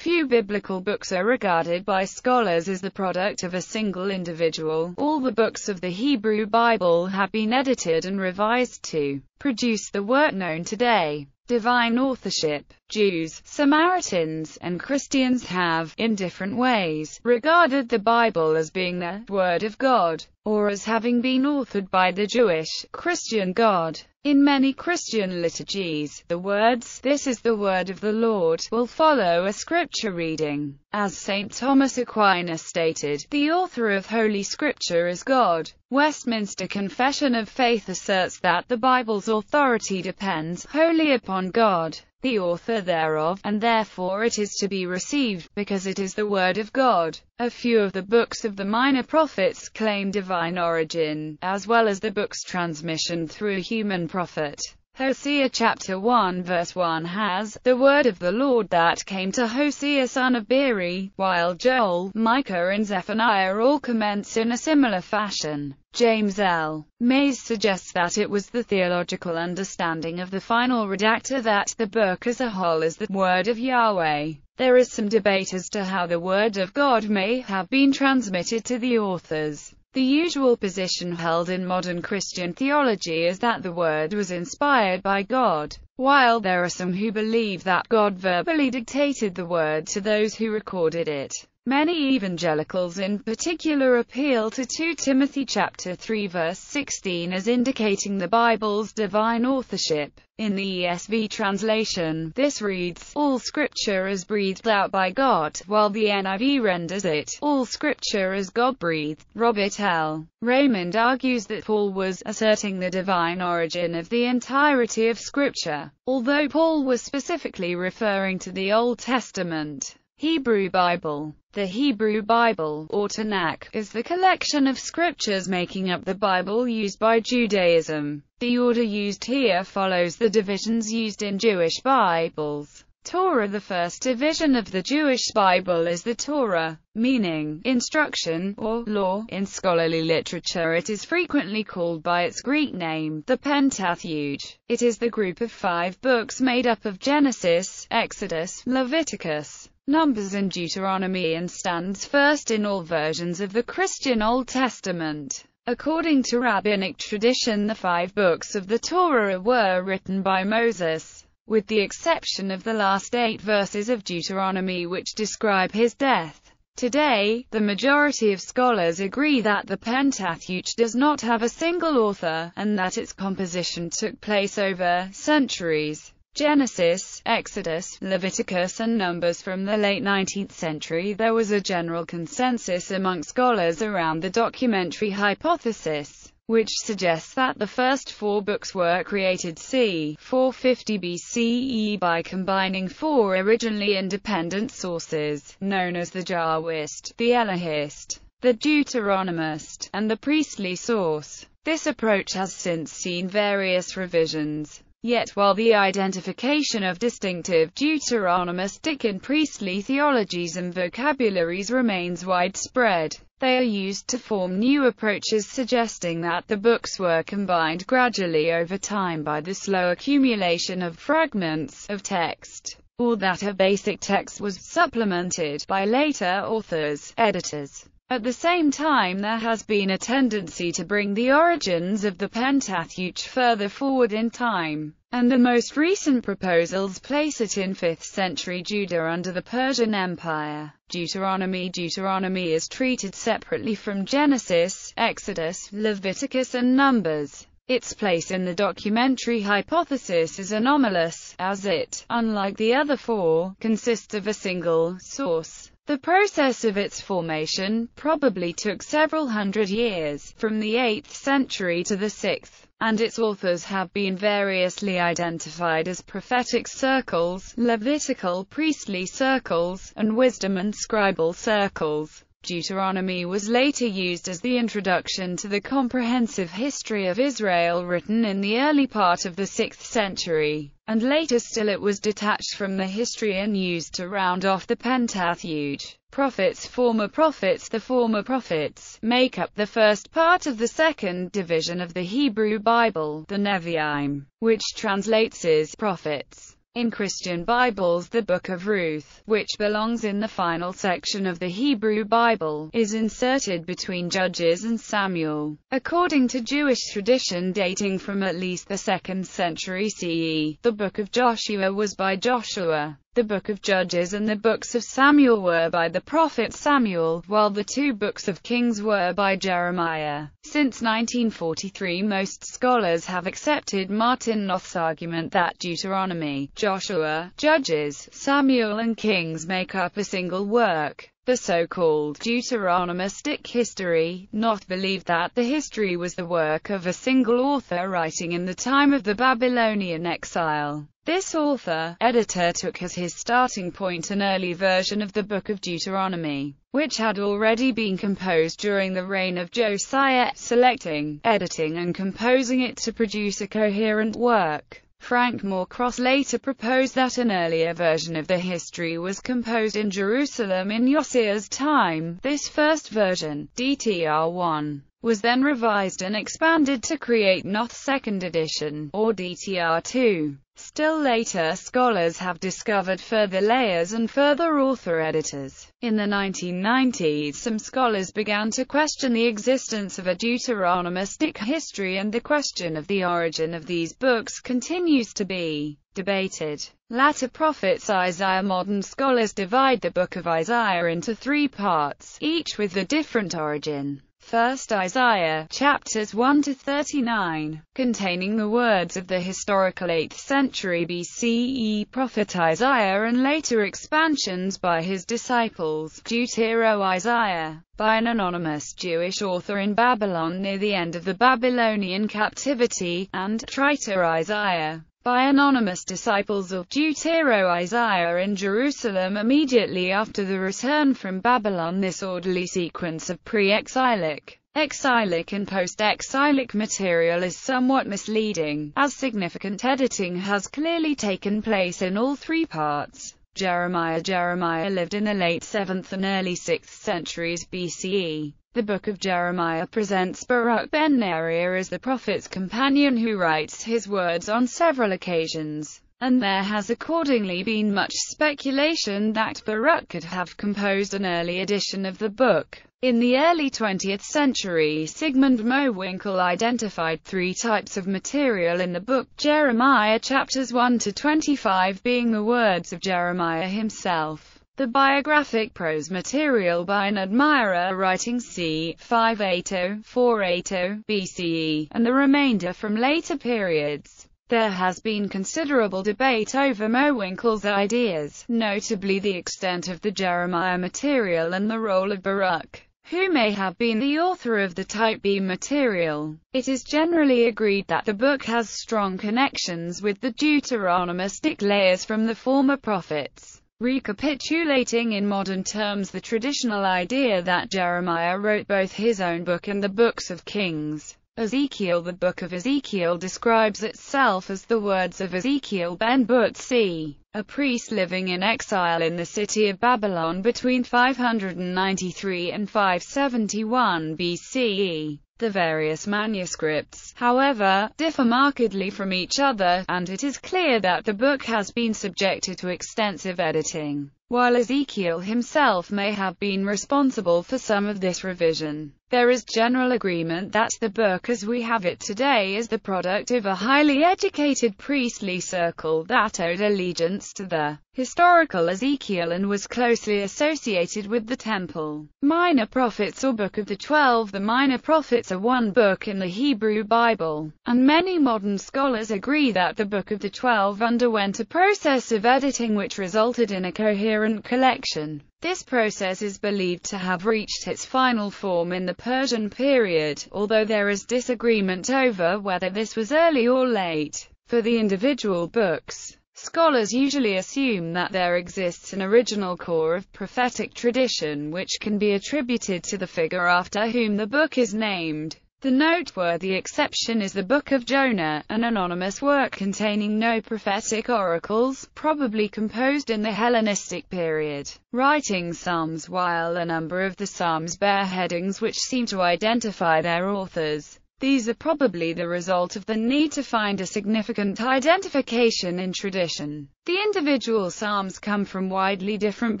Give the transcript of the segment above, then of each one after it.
Few biblical books are regarded by scholars as the product of a single individual. All the books of the Hebrew Bible have been edited and revised to produce the work known today. Divine authorship. Jews, Samaritans, and Christians have, in different ways, regarded the Bible as being the Word of God, or as having been authored by the Jewish, Christian God. In many Christian liturgies, the words, This is the word of the Lord, will follow a scripture reading. As St. Thomas Aquinas stated, the author of Holy Scripture is God. Westminster Confession of Faith asserts that the Bible's authority depends wholly upon God the author thereof, and therefore it is to be received, because it is the word of God. A few of the books of the minor prophets claim divine origin, as well as the book's transmission through human prophet. Hosea chapter 1 verse 1 has, the word of the Lord that came to Hosea son of Beeri, while Joel, Micah and Zephaniah all commence in a similar fashion. James L. Mays suggests that it was the theological understanding of the final redactor that the book as a whole is the word of Yahweh. There is some debate as to how the word of God may have been transmitted to the authors. The usual position held in modern Christian theology is that the Word was inspired by God, while there are some who believe that God verbally dictated the Word to those who recorded it. Many evangelicals in particular appeal to 2 Timothy chapter 3 verse 16 as indicating the Bible's divine authorship. In the ESV translation, this reads, All scripture is breathed out by God, while the NIV renders it, All scripture is God-breathed. Robert L. Reymond argues that Paul was asserting the divine origin of the entirety of scripture, although Paul was specifically referring to the Old Testament. Hebrew Bible The Hebrew Bible, or Tanakh, is the collection of scriptures making up the Bible used by Judaism. The order used here follows the divisions used in Jewish Bibles. Torah The first division of the Jewish Bible is the Torah, meaning, instruction, or law. In scholarly literature it is frequently called by its Greek name, the Pentateuch. It is the group of five books made up of Genesis, Exodus, Leviticus, Numbers and Deuteronomy and stands first in all versions of the Christian Old Testament. According to rabbinic tradition the five books of the Torah were written by Moses, with the exception of the last eight verses of Deuteronomy which describe his death. Today, the majority of scholars agree that the Pentateuch does not have a single author, and that its composition took place over centuries. Genesis, Exodus, Leviticus and Numbers From the late 19th century there was a general consensus among scholars around the documentary hypothesis, which suggests that the first four books were created c. 450 BCE by combining four originally independent sources, known as the Jahwist, the Elohist, the Deuteronomist, and the priestly source. This approach has since seen various revisions. Yet while the identification of distinctive Deuteronomistic and priestly theologies and vocabularies remains widespread, they are used to form new approaches suggesting that the books were combined gradually over time by the slow accumulation of fragments of text, or that a basic text was supplemented by later authors, editors. At the same time there has been a tendency to bring the origins of the Pentateuch further forward in time, and the most recent proposals place it in 5th century Judah under the Persian Empire. Deuteronomy Deuteronomy is treated separately from Genesis, Exodus, Leviticus and Numbers. Its place in the documentary hypothesis is anomalous, as it, unlike the other four, consists of a single source. The process of its formation probably took several hundred years, from the 8th century to the 6th, and its authors have been variously identified as prophetic circles, Levitical priestly circles, and wisdom and scribal circles. Deuteronomy was later used as the introduction to the comprehensive history of Israel written in the early part of the 6th century and later still it was detached from the history and used to round off the Pentateuch. Prophets Former prophets The former prophets make up the first part of the second division of the Hebrew Bible, the Nevi'im, which translates as prophets. In Christian Bibles the Book of Ruth, which belongs in the final section of the Hebrew Bible, is inserted between Judges and Samuel. According to Jewish tradition dating from at least the 2nd century CE, the Book of Joshua was by Joshua. The Book of Judges and the books of Samuel were by the prophet Samuel, while the two books of Kings were by Jeremiah. Since 1943 most scholars have accepted Martin Noth's argument that Deuteronomy, Joshua, Judges, Samuel and Kings make up a single work. The so-called Deuteronomistic history, Noth believed that the history was the work of a single author writing in the time of the Babylonian exile. This author, editor took as his starting point an early version of the Book of Deuteronomy, which had already been composed during the reign of Josiah, selecting, editing and composing it to produce a coherent work. Frank Moore Cross later proposed that an earlier version of the history was composed in Jerusalem in Josiah's time. This first version, DTR 1, was then revised and expanded to create Noth's second edition, or DTR 2. Still later scholars have discovered further layers and further author editors. In the 1990s some scholars began to question the existence of a Deuteronomistic history and the question of the origin of these books continues to be debated. Latter prophets Isaiah Modern scholars divide the Book of Isaiah into three parts, each with a different origin. First Isaiah, chapters 1 to 39, containing the words of the historical 8th century BCE prophet Isaiah and later expansions by his disciples, Deutero-Isaiah, by an anonymous Jewish author in Babylon near the end of the Babylonian captivity, and Trito-Isaiah, by anonymous disciples of Deutero-Isaiah in Jerusalem immediately after the return from Babylon. This orderly sequence of pre-exilic, exilic and post-exilic material is somewhat misleading, as significant editing has clearly taken place in all three parts. Jeremiah Jeremiah lived in the late 7th and early 6th centuries BCE. The Book of Jeremiah presents Baruch ben Neriah as the prophet's companion who writes his words on several occasions, and there has accordingly been much speculation that Baruch could have composed an early edition of the book. In the early 20th century Sigmund Mowinckel identified three types of material in the book, Jeremiah chapters 1 to 25 being the words of Jeremiah himself the biographic prose material by an admirer writing c. 580-480 BCE, and the remainder from later periods. There has been considerable debate over Mowinckel's ideas, notably the extent of the Jeremiah material and the role of Baruch who may have been the author of the Type B material. It is generally agreed that the book has strong connections with the Deuteronomistic layers from the former prophets recapitulating in modern terms the traditional idea that Jeremiah wrote both his own book and the books of Kings. Ezekiel The Book of Ezekiel describes itself as the words of Ezekiel ben Buzi, a priest living in exile in the city of Babylon between 593 and 571 BCE. The various manuscripts, however, differ markedly from each other, and it is clear that the book has been subjected to extensive editing. While Ezekiel himself may have been responsible for some of this revision, there is general agreement that the book as we have it today is the product of a highly educated priestly circle that owed allegiance to the historical Ezekiel and was closely associated with the temple. Minor Prophets or Book of the Twelve The Minor Prophets are one book in the Hebrew Bible, and many modern scholars agree that the Book of the Twelve underwent a process of editing which resulted in a coherent collection. This process is believed to have reached its final form in the Persian period, although there is disagreement over whether this was early or late. For the individual books, Scholars usually assume that there exists an original core of prophetic tradition which can be attributed to the figure after whom the book is named. The noteworthy exception is the Book of Jonah, an anonymous work containing no prophetic oracles, probably composed in the Hellenistic period. Writing Psalms While a number of the Psalms bear headings which seem to identify their authors, These are probably the result of the need to find a significant identification in tradition. The individual psalms come from widely different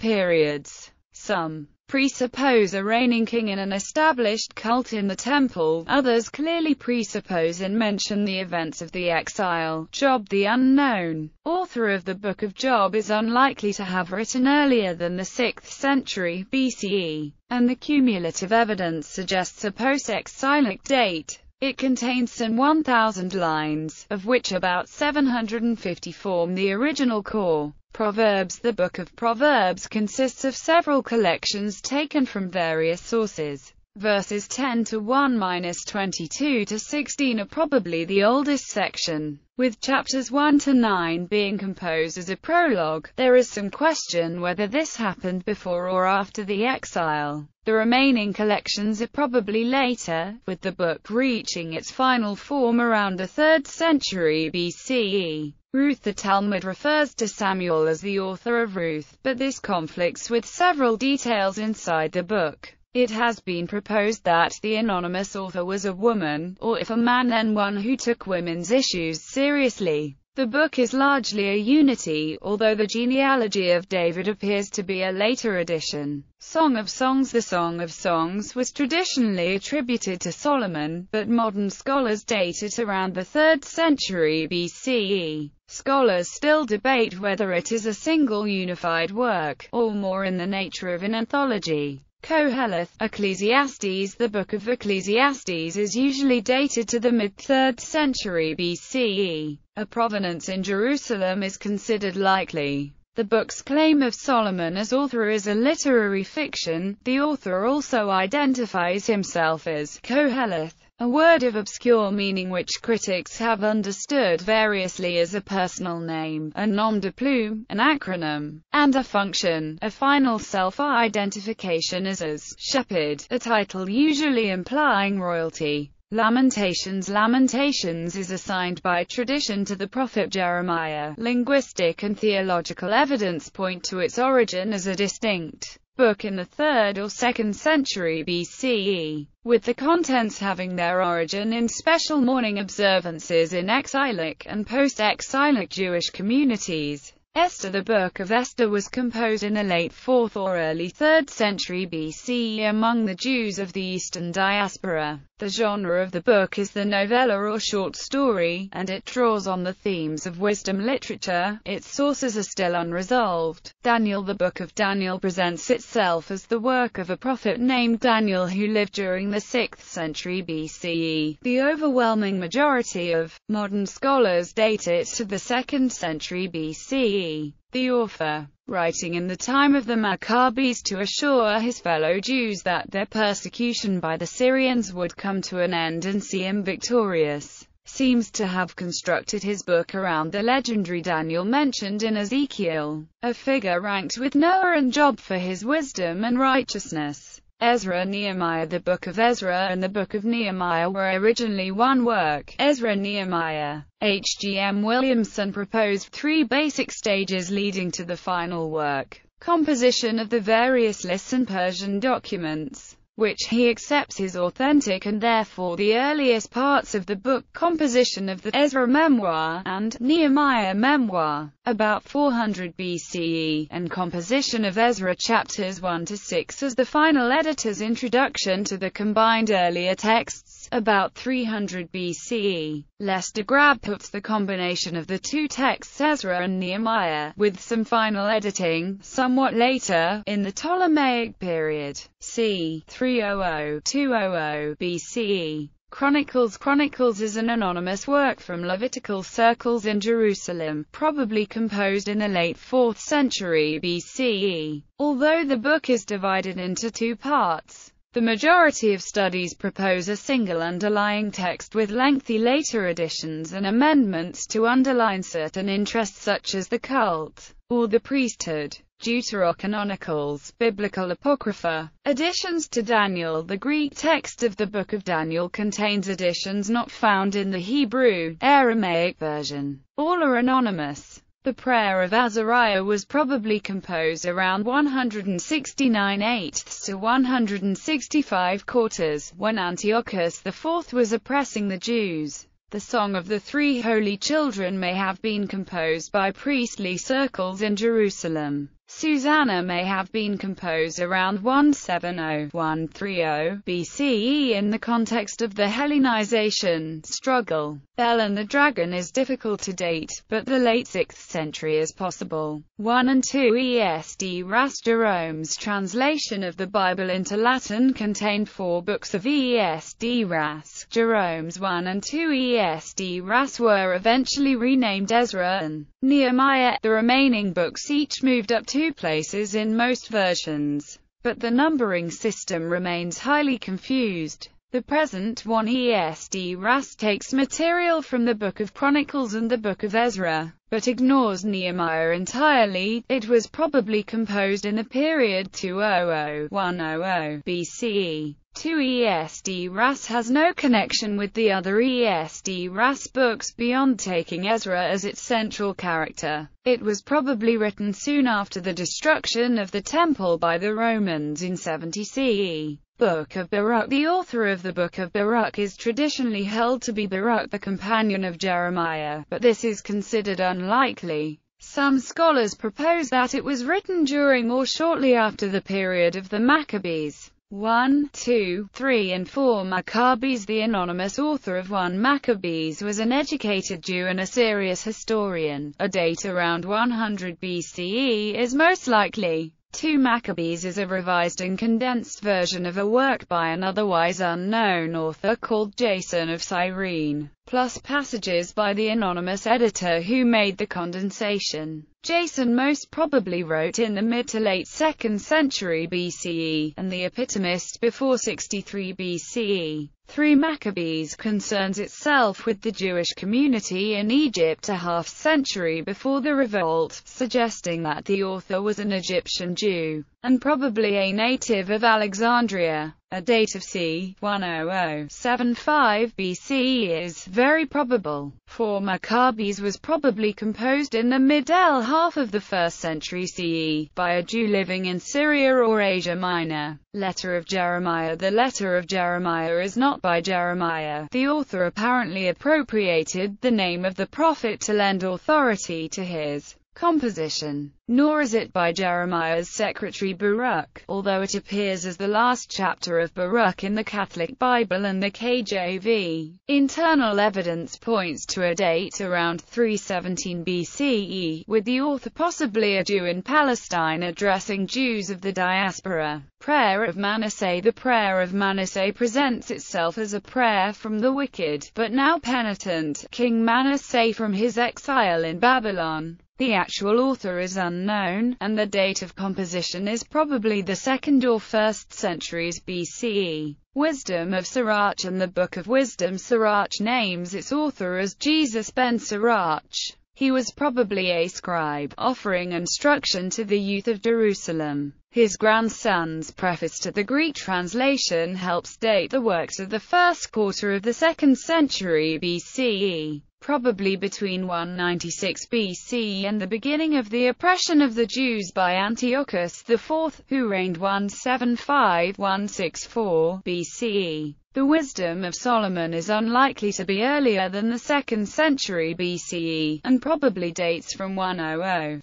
periods. Some presuppose a reigning king in an established cult in the temple, others clearly presuppose and mention the events of the exile. Job the unknown author of the Book of Job is unlikely to have written earlier than the 6th century BCE, and the cumulative evidence suggests a post-exilic date. It contains some 1,000 lines, of which about 750 form the original core. Proverbs The Book of Proverbs consists of several collections taken from various sources. Verses 10 to 1-22 to 16 are probably the oldest section, with chapters 1 to 9 being composed as a prologue. There is some question whether this happened before or after the exile. The remaining collections are probably later, with the book reaching its final form around the 3rd century BCE. Ruth The Talmud refers to Samuel as the author of Ruth, but this conflicts with several details inside the book. It has been proposed that the anonymous author was a woman, or if a man then one who took women's issues seriously. The book is largely a unity, although the genealogy of David appears to be a later addition. Song of Songs The Song of Songs was traditionally attributed to Solomon, but modern scholars date it around the 3rd century BCE. Scholars still debate whether it is a single unified work, or more in the nature of an anthology. Koheleth, Ecclesiastes The Book of Ecclesiastes is usually dated to the mid-3rd century BCE. A provenance in Jerusalem is considered likely. The book's claim of Solomon as author is a literary fiction. The author also identifies himself as Koheleth, a word of obscure meaning which critics have understood variously as a personal name, a nom de plume, an acronym, and a function, a final self-identification as as shepherd, a title usually implying royalty. Lamentations Lamentations is assigned by tradition to the prophet Jeremiah. Linguistic and theological evidence point to its origin as a distinct book in the 3rd or 2nd century BCE, with the contents having their origin in special mourning observances in exilic and post-exilic Jewish communities. Esther The Book of Esther was composed in the late 4th or early 3rd century BC among the Jews of the Eastern Diaspora. The genre of the book is the novella or short story, and it draws on the themes of wisdom literature. Its sources are still unresolved. Daniel The Book of Daniel presents itself as the work of a prophet named Daniel who lived during the 6th century BCE. The overwhelming majority of modern scholars date it to the 2nd century BCE. The author, writing in the time of the Maccabees to assure his fellow Jews that their persecution by the Syrians would come to an end and see him victorious, seems to have constructed his book around the legendary Daniel mentioned in Ezekiel, a figure ranked with Noah and Job for his wisdom and righteousness. Ezra Nehemiah The Book of Ezra and the Book of Nehemiah were originally one work, Ezra Nehemiah. H. G. M. Williamson proposed three basic stages leading to the final work. Composition of the various lists and Persian documents which he accepts is authentic and therefore the earliest parts of the book composition of the Ezra Memoir and Nehemiah Memoir, about 400 BCE, and composition of Ezra chapters 1 to 6 as the final editor's introduction to the combined earlier texts about 300 BCE. Lester Grabbe puts the combination of the two texts Ezra and Nehemiah, with some final editing, somewhat later, in the Ptolemaic period, c. 300-200 BCE. Chronicles Chronicles is an anonymous work from Levitical circles in Jerusalem, probably composed in the late 4th century BCE. Although the book is divided into two parts, the majority of studies propose a single underlying text with lengthy later additions and amendments to underline certain interests such as the cult, or the priesthood. Deuterocanonicals, Biblical Apocrypha. Additions to Daniel The Greek text of the Book of Daniel contains additions not found in the Hebrew, Aramaic version. All are anonymous. The Prayer of Azariah was probably composed around 169 eighths to 165 quarters, when Antiochus IV was oppressing the Jews. The Song of the Three Holy Children may have been composed by priestly circles in Jerusalem. Susanna may have been composed around 170-130 BCE in the context of the Hellenization struggle. Bel and the Dragon is difficult to date, but the late 6th century is possible. 1 and 2 Esdras Jerome's translation of the Bible into Latin contained four books of Esdras. Jerome's 1 and 2 Esdras were eventually renamed Ezra and Nehemiah. The remaining books each moved up two places in most versions, but the numbering system remains highly confused. The present one Esdras takes material from the Book of Chronicles and the Book of Ezra, but ignores Nehemiah entirely. It was probably composed in the period 200-100 BCE. 2 Esdras has no connection with the other Esdras books beyond taking Ezra as its central character. It was probably written soon after the destruction of the temple by the Romans in 70 CE. Book of Baruch The author of the Book of Baruch is traditionally held to be Baruch the companion of Jeremiah, but this is considered unlikely. Some scholars propose that it was written during or shortly after the period of the Maccabees. 1, 2, 3 and 4 Maccabees The anonymous author of 1 Maccabees was an educated Jew and a serious historian. A date around 100 BCE is most likely. 2 Maccabees is a revised and condensed version of a work by an otherwise unknown author called Jason of Cyrene, plus passages by the anonymous editor who made the condensation. Jason most probably wrote in the mid to late 2nd century BCE, and the epitomist before 63 BCE. 3 Maccabees concerns itself with the Jewish community in Egypt a half-century before the revolt, suggesting that the author was an Egyptian Jew, and probably a native of Alexandria. A date of c. 10075 BCE is very probable, for Maccabees was probably composed in the middle half of the 1st century CE, by a Jew living in Syria or Asia Minor. Letter of Jeremiah The letter of Jeremiah is not by Jeremiah. The author apparently appropriated the name of the prophet to lend authority to his composition, nor is it by Jeremiah's secretary Baruch, although it appears as the last chapter of Baruch in the Catholic Bible and the KJV. Internal evidence points to a date around 317 BCE, with the author possibly a Jew in Palestine addressing Jews of the diaspora. Prayer of Manasseh The prayer of Manasseh presents itself as a prayer from the wicked, but now penitent, King Manasseh from his exile in Babylon. The actual author is unknown, and the date of composition is probably the 2nd or 1st centuries BCE. Wisdom of Sirach and the Book of Wisdom Sirach names its author as Jesus ben Sirach. He was probably a scribe, offering instruction to the youth of Jerusalem. His grandson's preface to the Greek translation helps date the works of the first quarter of the 2nd century BCE probably between 196 BC and the beginning of the oppression of the Jews by Antiochus IV, who reigned 175-164 BCE. The wisdom of Solomon is unlikely to be earlier than the 2nd century BCE, and probably dates from 100-50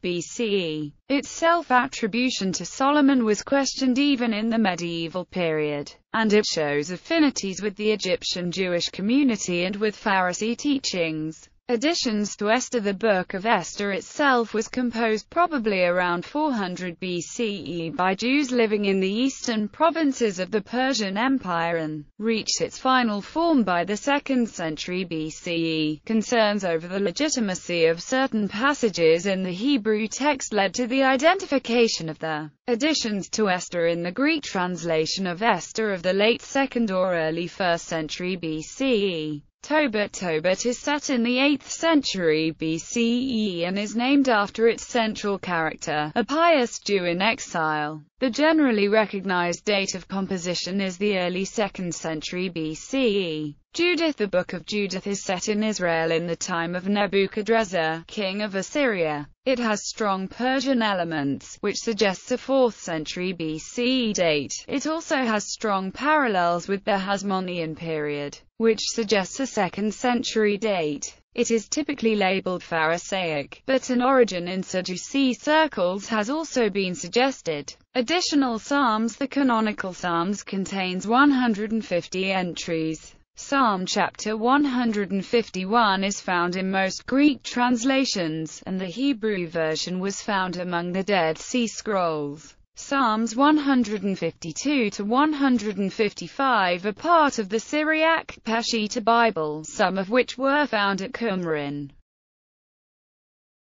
BCE. Its self-attribution to Solomon was questioned even in the medieval period, and it shows affinities with the Egyptian Jewish community and with Pharisee teachings. Additions to Esther The Book of Esther itself was composed probably around 400 BCE by Jews living in the eastern provinces of the Persian Empire and reached its final form by the 2nd century BCE. Concerns over the legitimacy of certain passages in the Hebrew text led to the identification of the additions to Esther in the Greek translation of Esther of the late 2nd or early 1st century BCE. Tobit Tobit is set in the 8th century BCE and is named after its central character, a pious Jew in exile. The generally recognized date of composition is the early 2nd century BCE. Judith The Book of Judith is set in Israel in the time of Nebuchadrezzar, king of Assyria. It has strong Persian elements, which suggests a 4th century BCE date. It also has strong parallels with the Hasmonean period, which suggests a 2nd century date. It is typically labeled Pharisaic, but an origin in Sadducee circles has also been suggested. Additional Psalms The canonical Psalms contains 150 entries. Psalm chapter 151 is found in most Greek translations, and the Hebrew version was found among the Dead Sea Scrolls. Psalms 152 to 155 are part of the Syriac Peshitta Bible, some of which were found at Qumran.